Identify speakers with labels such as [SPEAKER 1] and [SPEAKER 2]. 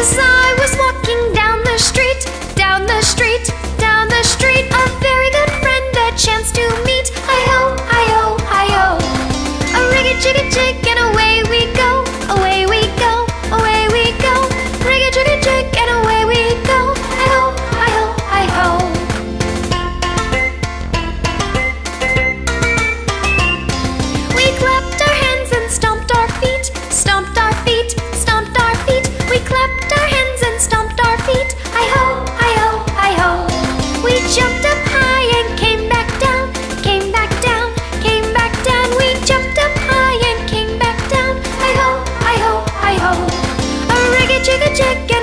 [SPEAKER 1] As I was walking down the street, down the street, down the street, a very good friend a chance to meet. chicka chicka